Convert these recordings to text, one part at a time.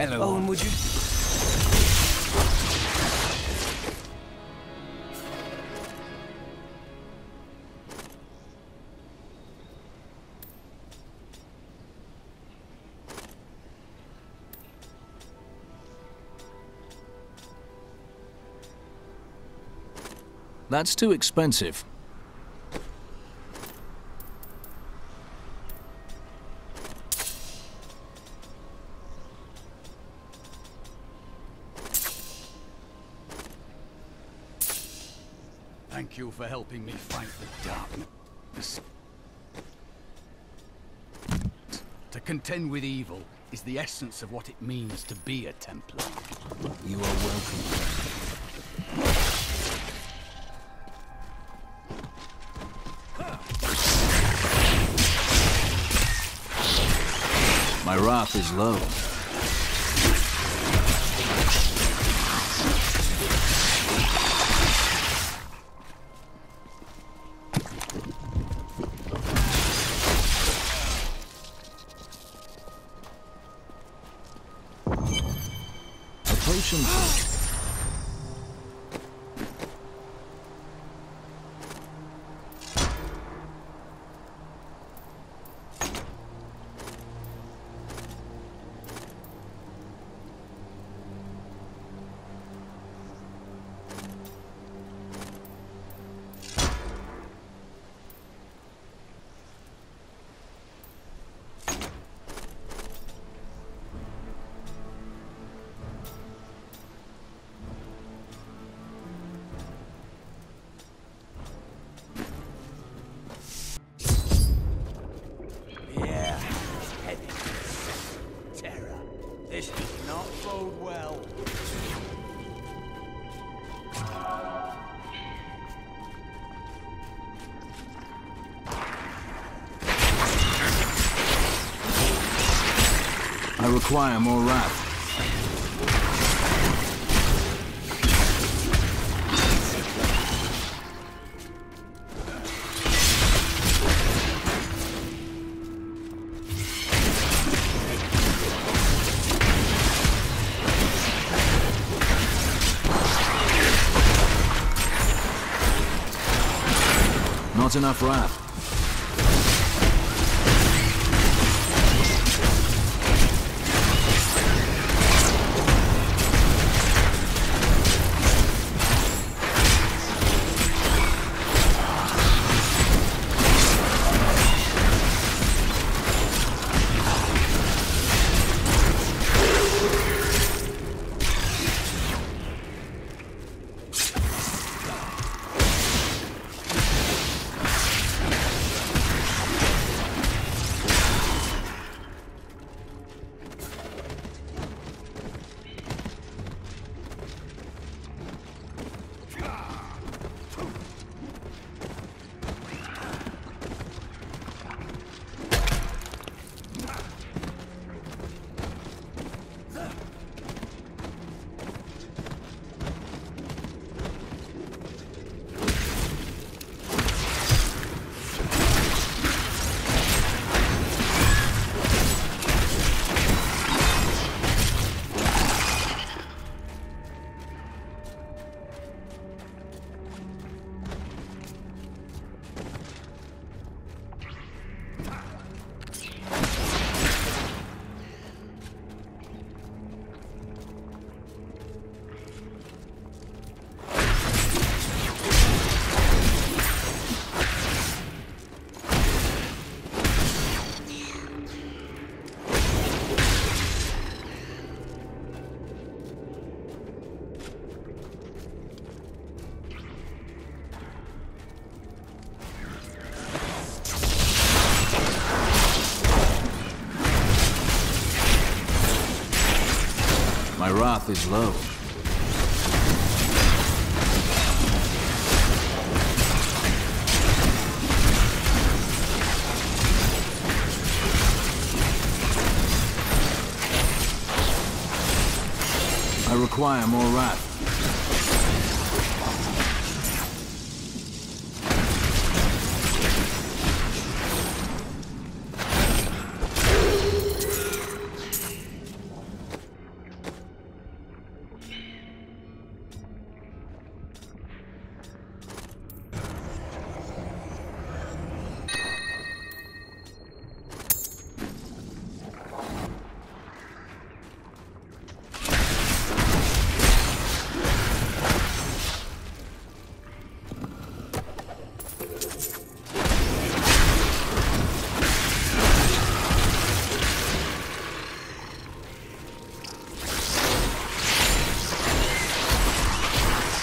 Hello. Owen, would you? That's too expensive. Thank you for helping me fight the darkness. To contend with evil is the essence of what it means to be a Templar. You are welcome. My wrath is low. Require more wrath. Not enough wrath. Is low. I require more wrath.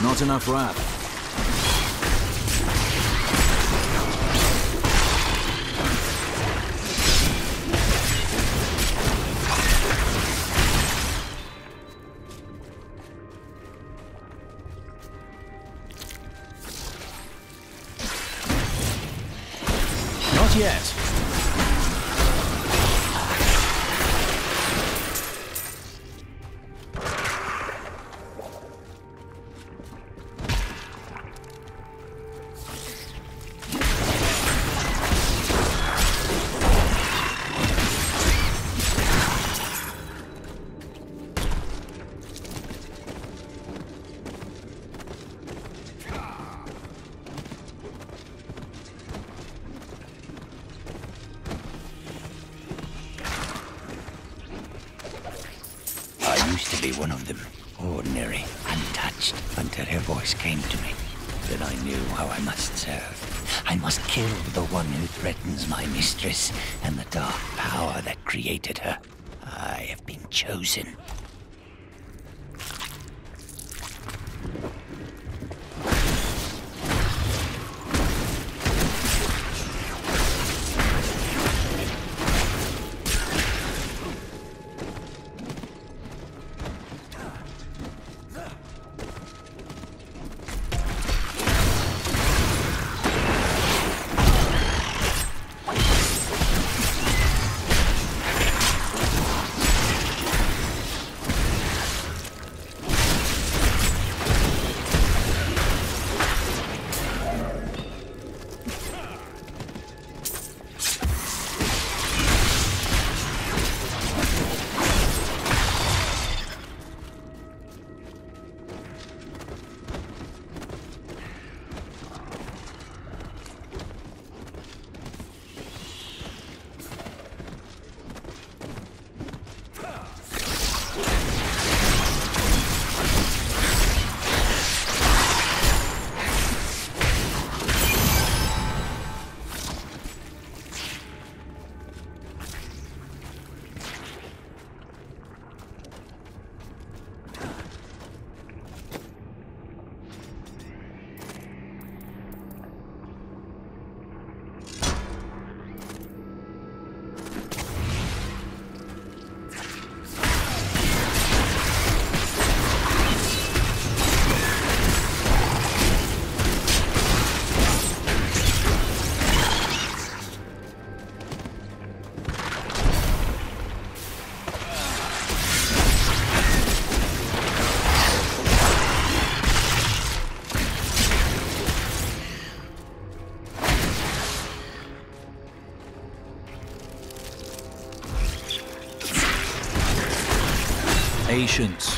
Not enough wrath. Used to be one of them. Ordinary, untouched, until her voice came to me. Then I knew how I must serve. I must kill the one who threatens my mistress and the dark power that created her. I have been chosen. Patience.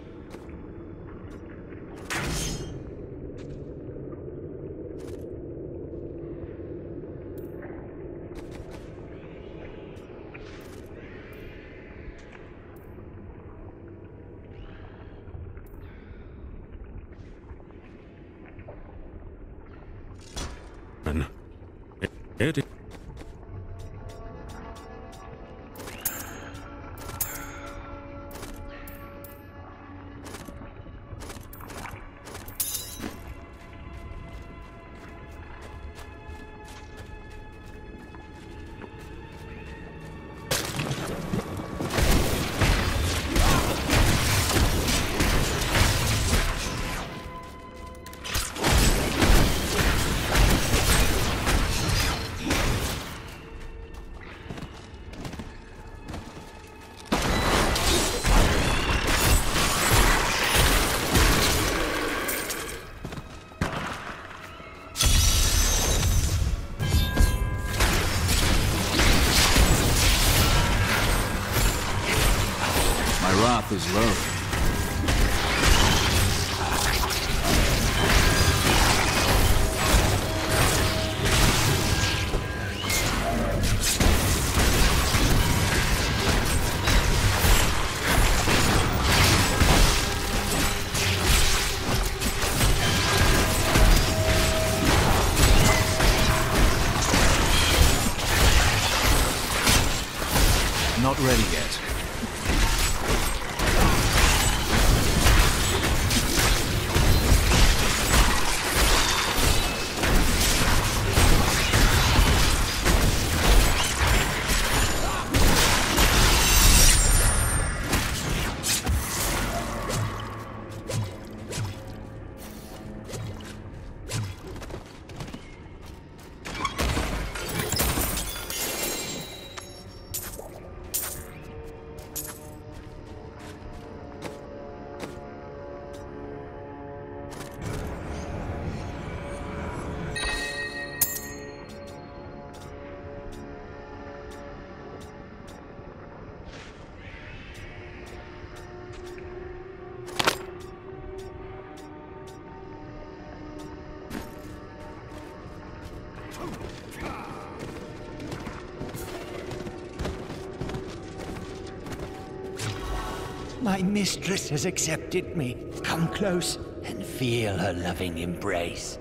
It wrath is low. Not ready yet. My mistress has accepted me. Come close and feel her loving embrace.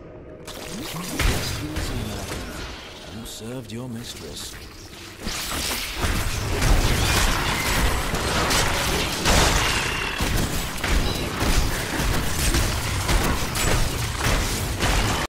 You served your mistress.